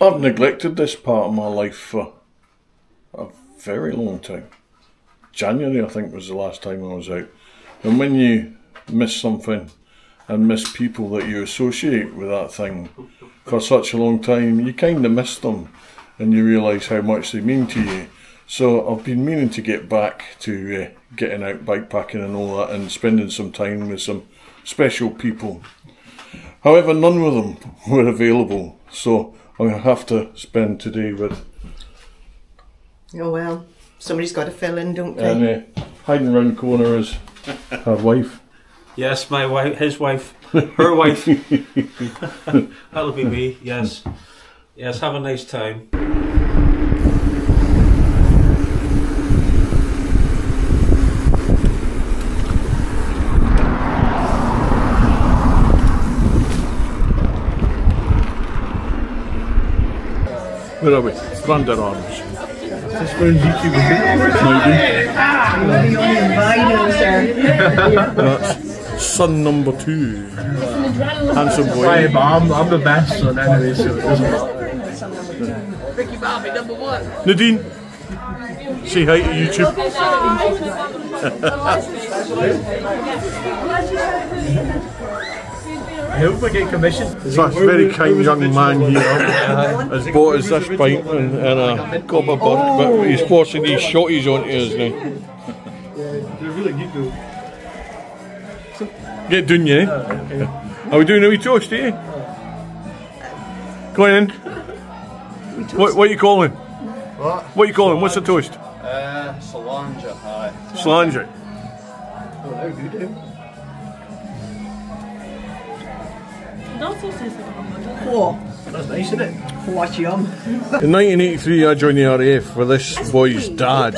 I've neglected this part of my life for a very long time. January, I think, was the last time I was out. And when you miss something and miss people that you associate with that thing for such a long time, you kind of miss them and you realise how much they mean to you. So I've been meaning to get back to uh, getting out bikepacking and all that and spending some time with some special people. However, none of them were available, so I'm going to have to spend today with. Oh well, somebody's got to fill in, don't they? And uh, hiding round the corner is her wife. Yes, my wife, his wife, her wife. That'll be me. Yes, yes. Have a nice time. Where are we? Brander Arms. That's where YouTube That's son number two. Handsome boy. Right, but I'm, I'm the best son anyway, so it doesn't matter. Ricky Bobby, number one. Nadine, say hi to YouTube. I hope I get commission. So this very kind young man here has bought us this pint and, and a copper bud, but he's forcing these shotties onto us now. Yeah, They're really good though. Get done, yeah? Are we doing a wee toast, eh? Go on in. What, what are you calling? What? What are you calling? What's the toast? Uh, Solange, aye. Slanger. Oh, they're good, eh? Oh, That's nice, isn't it? what yum. In 1983, I joined the RAF with this boy's dad.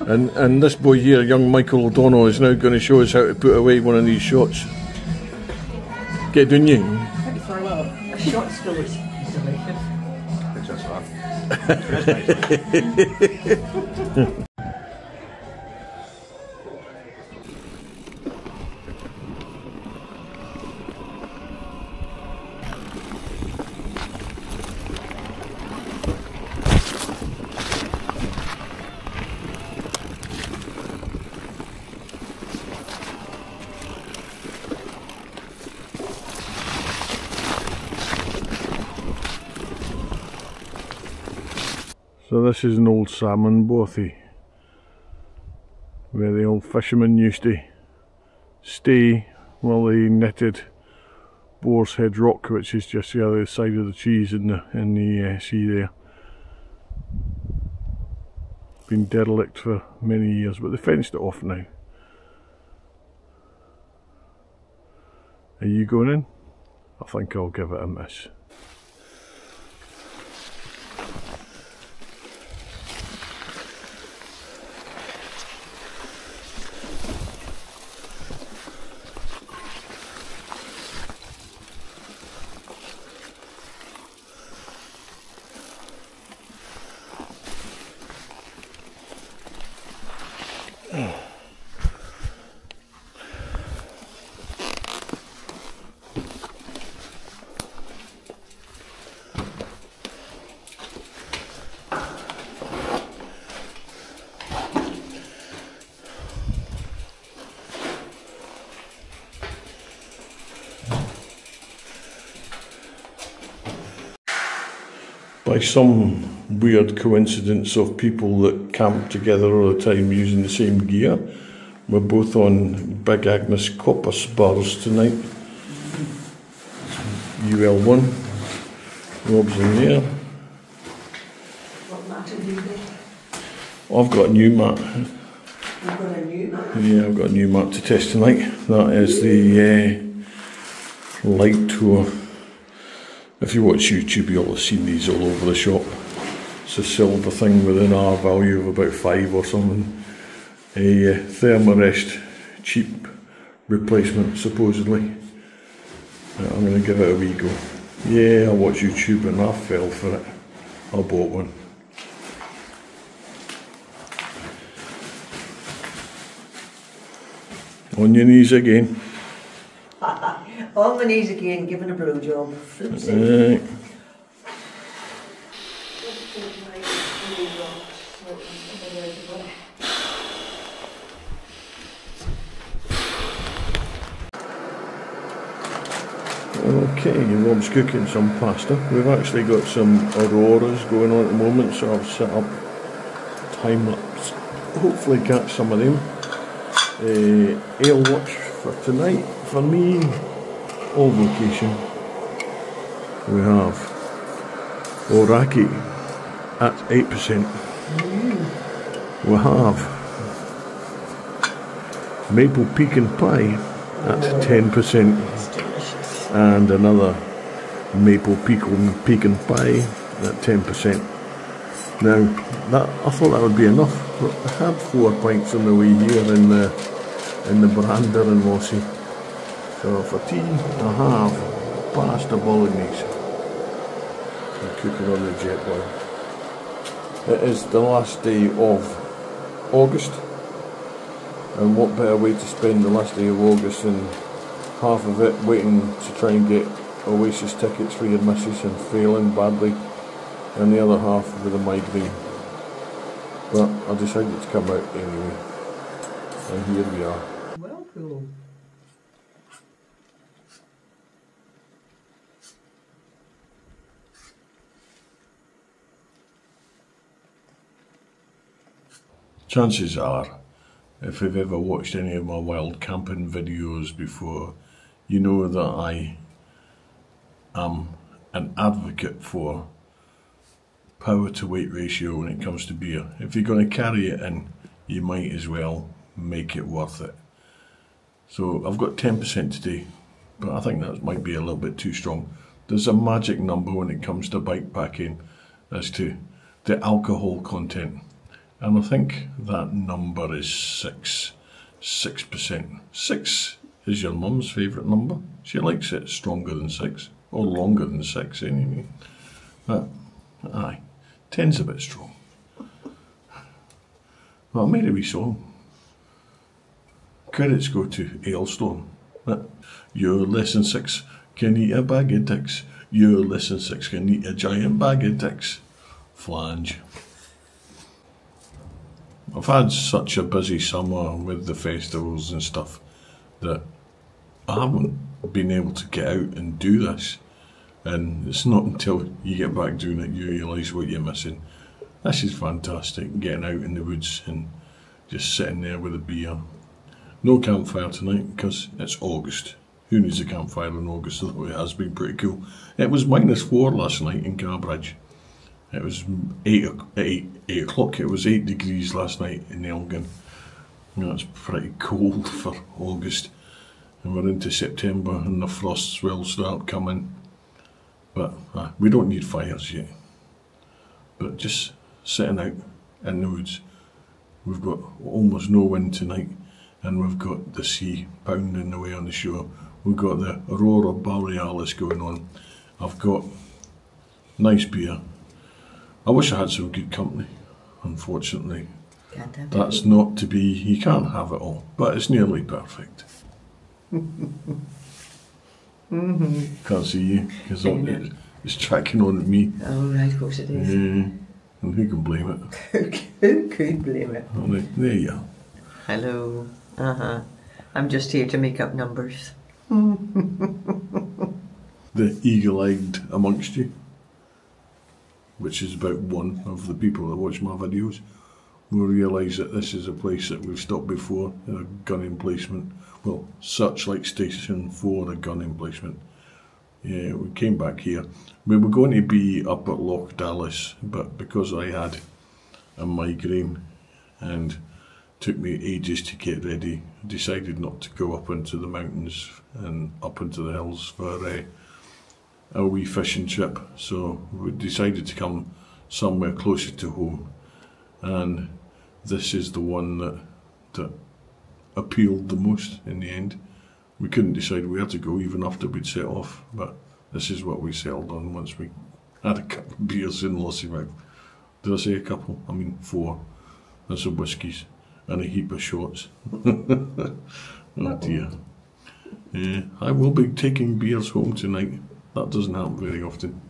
And, and this boy here, young Michael O'Donnell, is now going to show us how to put away one of these shots. Get done, you? For a little a short story. So this is an old salmon bothy where the old fishermen used to stay while they netted Boar's Head Rock which is just the other side of the cheese in the, in the uh, sea there. Been derelict for many years but they fenced it off now. Are you going in? I think I'll give it a miss. By some weird coincidence of people that camp together all the time using the same gear. We're both on Big Agnes Copper Spurs tonight. UL1. Rob's in there. What matter do they? I've got a new mat. I've got a new man. Yeah, I've got a new mat to test tonight. That is the uh, light tour. If you watch YouTube, you'll have seen these all over the shop. It's a silver thing with an R value of about five or something. A uh, Thermarest cheap replacement, supposedly. Uh, I'm going to give it a wee go. Yeah, I watch YouTube and I fell for it. I bought one. On your knees again. On my knees again, giving a blowjob. Okay, Rob's cooking some pasta. We've actually got some auroras going on at the moment, so I've set up time lapse. Hopefully catch some of them. Uh, ale watch for tonight for me. All vocation. We have Oraki at 8%. We have Maple Pecan Pie at 10% and another maple pecan pecan pie at 10%. Now, that I thought that would be enough. But I had four pints on the way here in the in the brander in Lossie. So for tea, uh-huh, I have pasta bolognese. I'm cooking on the Jetboil. It is the last day of August, and what better way to spend the last day of August than half of it waiting to try and get Oasis tickets for your missus and failing badly, and the other half with a migraine. But I decided to come out anyway, and here we are. Well, cool. Chances are, if you've ever watched any of my wild camping videos before, you know that I am an advocate for power to weight ratio when it comes to beer. If you're going to carry it in, you might as well make it worth it. So I've got 10% today, but I think that might be a little bit too strong. There's a magic number when it comes to bike packing as to the alcohol content. And I think that number is six. Six percent. Six is your mum's favourite number. She likes it stronger than six. Or longer than six anyway. But aye. Ten's a bit strong. Well, I made a wee song. Credits go to Ailstone. But You're lesson six, can eat a bag of dicks. You're less than six, can eat a giant bag of dicks. Flange. I've had such a busy summer with the festivals and stuff that I haven't been able to get out and do this. And it's not until you get back doing it you realise what you're missing. This is fantastic, getting out in the woods and just sitting there with a beer. No campfire tonight because it's August. Who needs a campfire in August? Although it has been pretty cool. It was minus four last night in Carrbridge. It was eight, o'clock. It was eight degrees last night in Elgin. You know, it's pretty cold for August, and we're into September, and the frosts will start coming. But uh, we don't need fires yet. But just sitting out in the woods, we've got almost no wind tonight, and we've got the sea pounding away on the shore. We've got the aurora borealis going on. I've got nice beer. I wish I had some good company. Unfortunately, that's not to be. You can't have it all, but it's nearly perfect. Can't see you because it's tracking on at me. Oh, right, of course it is. Yeah, and who can blame it? Who could blame it? Oh, there- you are. Hello. Uh huh. I'm just here to make up numbers. The eagle-eyed amongst you, which is about one of the people that watch my videos, will realise that this is a place that we've stopped before, a gun emplacement. Well, searchlight Station for a gun emplacement. Yeah, we came back here. We were going to be up at Loch Dallas, but because I had a migraine and took me ages to get ready, I decided not to go up into the mountains and up into the hills for uh, a wee fishing trip. So we decided to come somewhere closer to home, and this is the one that that appealed the most in the end. We couldn't decide where to go even after we'd set off, but this is what we settled on once we had a couple of beers in Lossiemouth. Did I say a couple? I mean four. And some whiskies and a heap of shots. oh dear. Yeah, I will be taking beers home tonight. That doesn't happen very often.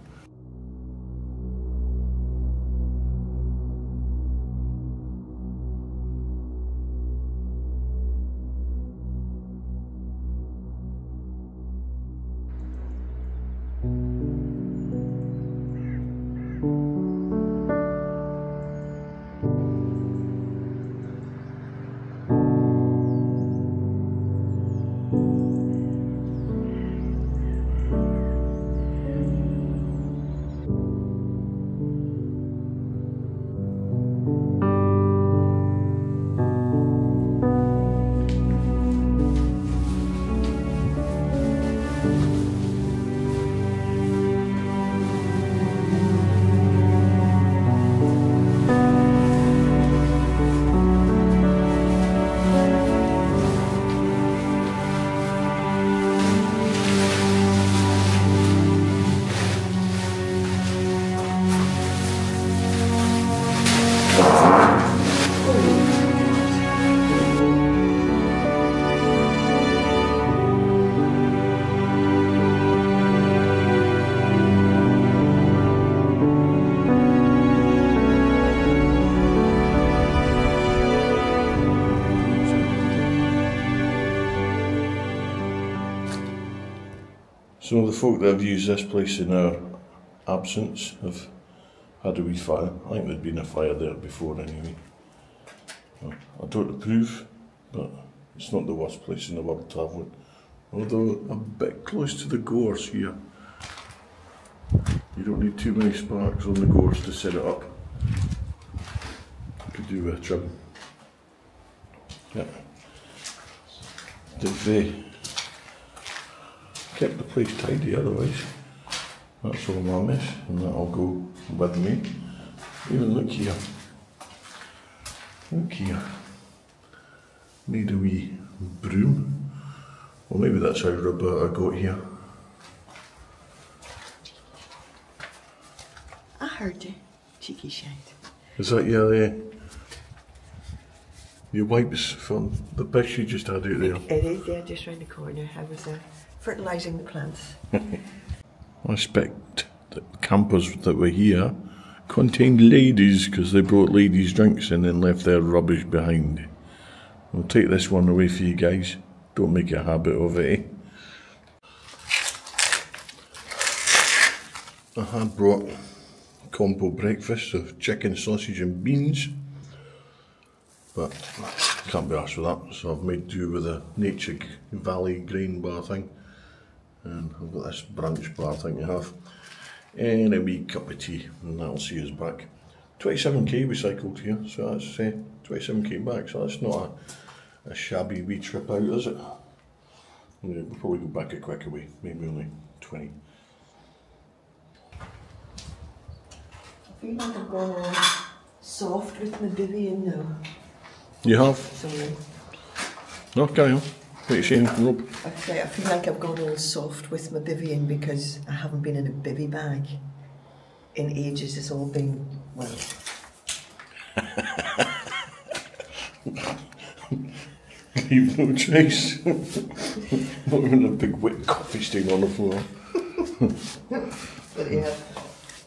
So the folk that have used this place in our absence have had a wee fire. I think there'd been a fire there before anyway. I don't approve, but it's not the worst place in the world to have one. Although a bit close to the gorse here. You don't need too many sparks on the gorse to set it up. Could do a trim. Yeah. They've uh, kept the place tidy otherwise. That's all my mess, and that'll go with me. Even look here. Look here. Made a wee broom. Well, maybe that's how Roberta got here. I heard you, cheeky shite. Is that your uh, your wipes from the piss you just had out there? It is there, just round the corner. I was uh, fertilising the plants. I expect that the campers that were here contained ladies because they brought ladies' drinks in and left their rubbish behind. I'll take this one away for you guys. Don't make a habit of it. Eh? I had brought compo breakfast of chicken, sausage, and beans, but can't be asked for that, so I've made do with a Nature Valley grain bar thing and I've got this brunch bar thing to have and a wee cup of tea and that'll see us back 27k recycled here so that's uh, 27k back so that's not a, a shabby wee trip out is it yeah, we'll probably go back a quick away maybe only 20 I feel like I've gone all soft with my Vivian now. you have? Sorry. no carry on what are you Rob? I I feel like I've gone all soft with my Vivian because I haven't been in a bivy bag in ages. It's all been well. You've no choice not even a big wet coffee stain on the floor But yeah.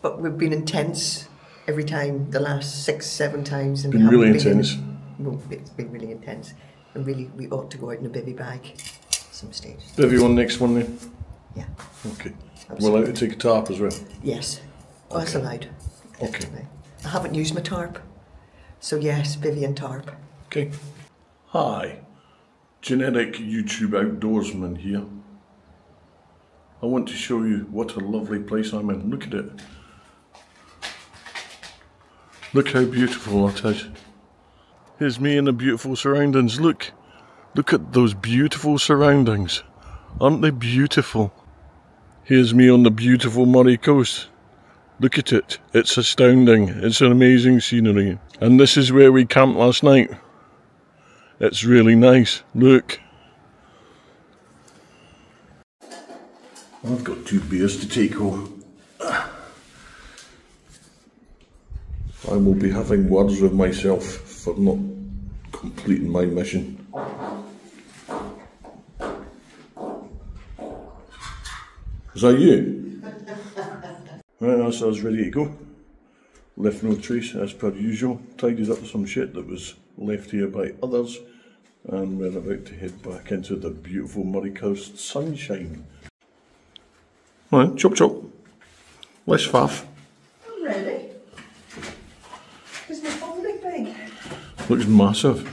But we've been intense every time the last six, seven times, and Been really been in- intense. well, it's been really intense, and really we ought to go out in a bivy bag some stage. Have you on next one then? Yeah. Okay. We're allowed to take a tarp as well. Yes. Oh, that's allowed. Okay. Definitely. I haven't used my tarp, so yes, Vivian tarp. Okay. Hi, genetic YouTube outdoorsman here. I want to show you what a lovely place I'm in. Look at it. Look how beautiful that is. Here's me in the beautiful surroundings. Look. Look at those beautiful surroundings. Aren't they beautiful? Here's me on the beautiful Moray coast. Look at it. It's astounding. It's an amazing scenery. And this is where we camped last night. It's really nice. Look. I've got two beers to take home. I will be having words with myself for not completing my mission. Is that you? right, that's us ready to go. Left no trace as per usual. Tidied up some shit that was left here by others. And we're about to head back into the beautiful Moray Coast sunshine. Right, chop chop. Less faff. Really? Is my phone big big? Looks massive.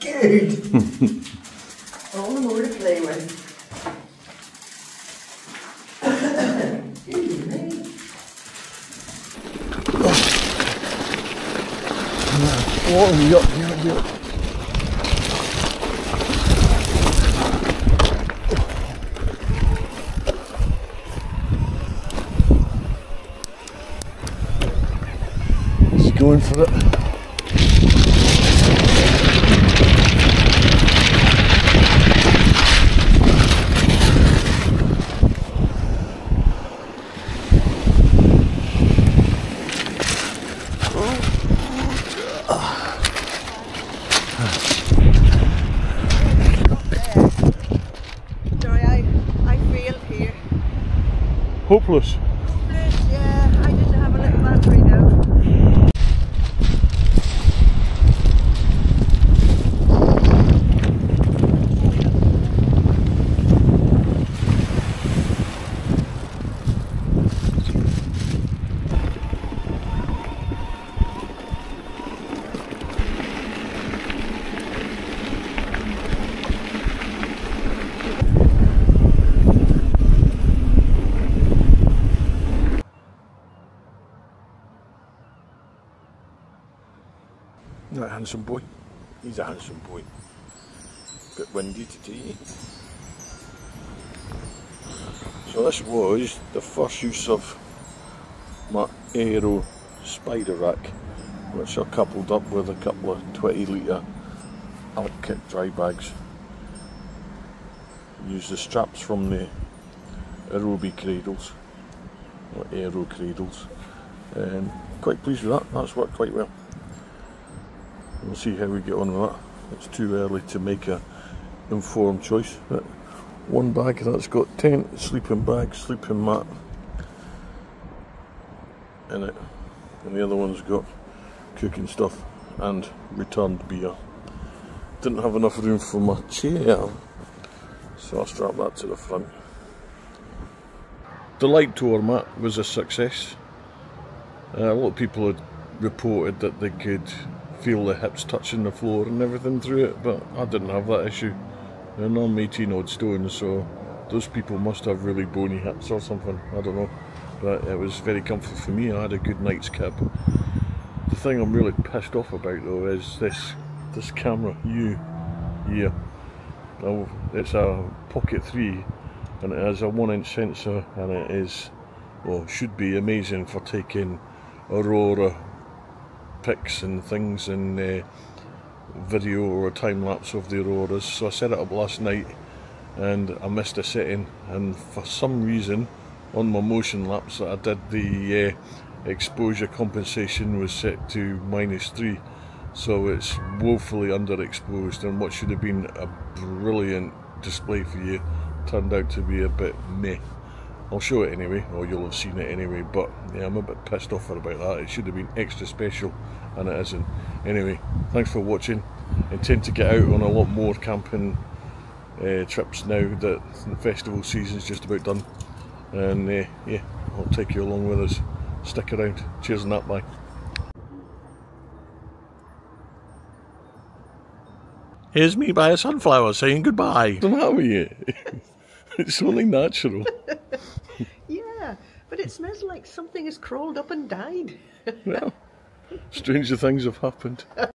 Good. All the more to play with. What have we got here? here? He's going for it. Sorry, I, I failed here. Hopeless. Yeah, I didn't have a little battery now. That handsome boy. He's a handsome boy. Bit windy today. So this was the first use of my Aeroe spider rack which are coupled up with a couple of 20 litre Alp kit dry bags. Use the straps from the Aerobie cradles or Aeroe cradles. Um, quite pleased with that, that's worked quite well. We'll see how we get on with that. It's too early to make a informed choice. But one bag that's got tent, sleeping bag, sleeping mat in it, and the other one's got cooking stuff and returned beer. Didn't have enough room for my chair, so I strapped that to the front. The light tour mat was a success. Uh, a lot of people had reported that they could feel the hips touching the floor and everything through it, but I didn't have that issue. And I'm 18 odd stone, so those people must have really bony hips or something, I don't know. But it was very comfy for me, I had a good night's kip. The thing I'm really pissed off about though is this this camera, you here. Now, it's a Pocket 3 and it has a 1 inch sensor and it is, well, should be amazing for taking Aurora pics and things and uh, video or a time lapse of the auroras. So I set it up last night and I missed a setting and for some reason on my motion lapse that I did the uh, exposure compensation was set to minus 3 so it's woefully underexposed and what should have been a brilliant display for you turned out to be a bit meh. I'll show it anyway, or you'll have seen it anyway, but yeah, I'm a bit pissed off about that. It should have been extra special, and it isn't. Anyway, thanks for watching. Intend to get out on a lot more camping uh, trips now that the festival season's just about done. And uh, yeah, I'll take you along with us. Stick around. Cheers and that, bye. Here's me by a sunflower saying goodbye. What's the matter with you? it's only natural. Yeah, but it smells like something has crawled up and died. well, stranger things have happened.